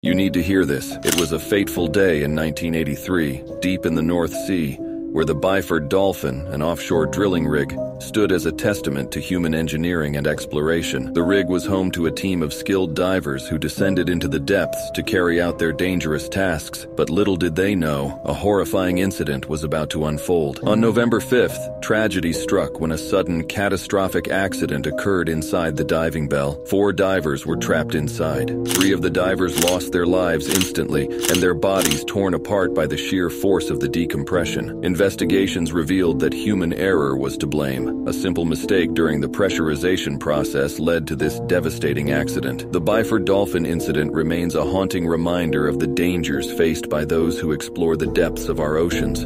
You need to hear this. It was a fateful day in 1983, deep in the North Sea, where the Byford Dolphin, an offshore drilling rig, stood as a testament to human engineering and exploration. The rig was home to a team of skilled divers who descended into the depths to carry out their dangerous tasks, but little did they know, a horrifying incident was about to unfold. On November 5th, tragedy struck when a sudden catastrophic accident occurred inside the diving bell. Four divers were trapped inside. Three of the divers lost their lives instantly, and their bodies torn apart by the sheer force of the decompression. Investigations revealed that human error was to blame. A simple mistake during the pressurization process led to this devastating accident. The Byford Dolphin incident remains a haunting reminder of the dangers faced by those who explore the depths of our oceans.